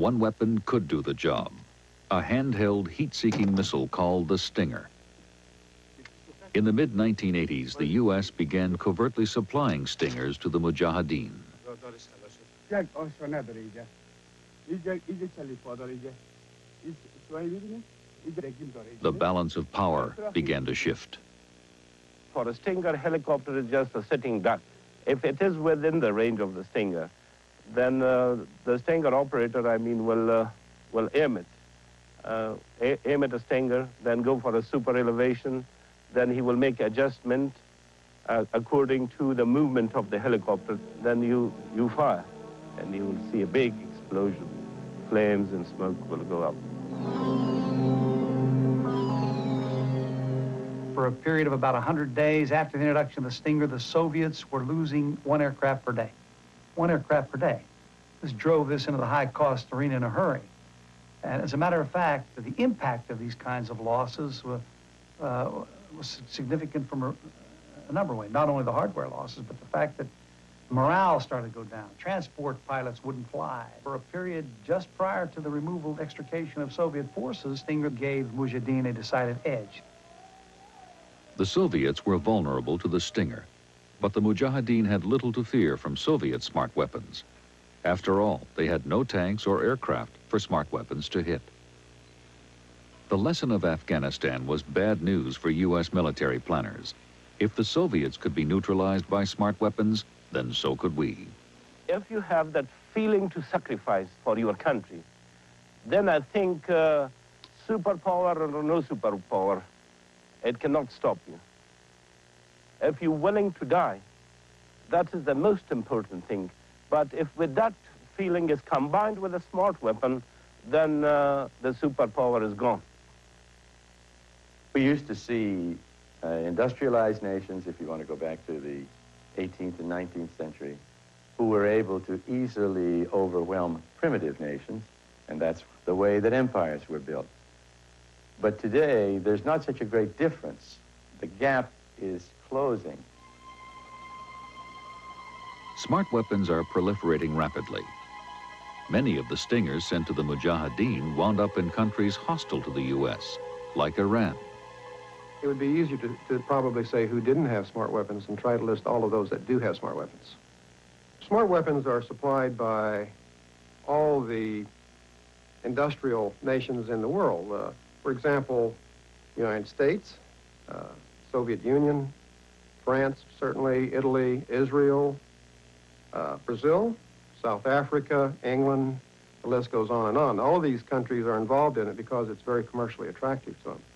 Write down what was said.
one weapon could do the job. A handheld heat-seeking missile called the Stinger. In the mid-1980s, the U.S. began covertly supplying Stingers to the Mujahideen. The balance of power began to shift. For a Stinger, helicopter is just a sitting duck. If it is within the range of the Stinger, then uh, the Stinger operator, I mean, will, uh, will aim it. Uh, aim at a Stinger, then go for a super elevation, then he will make adjustment according to the movement of the helicopter. Then you, you fire, and you will see a big explosion. Flames and smoke will go up. For a period of about 100 days after the introduction of the Stinger, the Soviets were losing one aircraft per day. One aircraft per day. This drove this into the high-cost arena in a hurry. And as a matter of fact, the impact of these kinds of losses uh, was significant from a, a number of ways. Not only the hardware losses, but the fact that morale started to go down. Transport pilots wouldn't fly. For a period just prior to the removal, and extrication of Soviet forces, Stinger gave Mujahideen a decided edge. The Soviets were vulnerable to the Stinger, but the Mujahideen had little to fear from Soviet smart weapons. After all, they had no tanks or aircraft for smart weapons to hit. The lesson of Afghanistan was bad news for U.S. military planners. If the Soviets could be neutralized by smart weapons, then so could we. If you have that feeling to sacrifice for your country, then I think uh, superpower or no superpower, it cannot stop you. If you're willing to die, that is the most important thing. But if with that feeling is combined with a smart weapon, then uh, the superpower is gone. We used to see uh, industrialized nations, if you want to go back to the 18th and 19th century, who were able to easily overwhelm primitive nations, and that's the way that empires were built. But today, there's not such a great difference. The gap is closing. Smart weapons are proliferating rapidly. Many of the stingers sent to the Mujahideen wound up in countries hostile to the U.S., like Iran. It would be easier to, to probably say who didn't have smart weapons and try to list all of those that do have smart weapons. Smart weapons are supplied by all the industrial nations in the world. Uh, for example, United States, uh, Soviet Union, France, certainly, Italy, Israel, uh, Brazil, South Africa, England, the list goes on and on. All these countries are involved in it because it's very commercially attractive to them.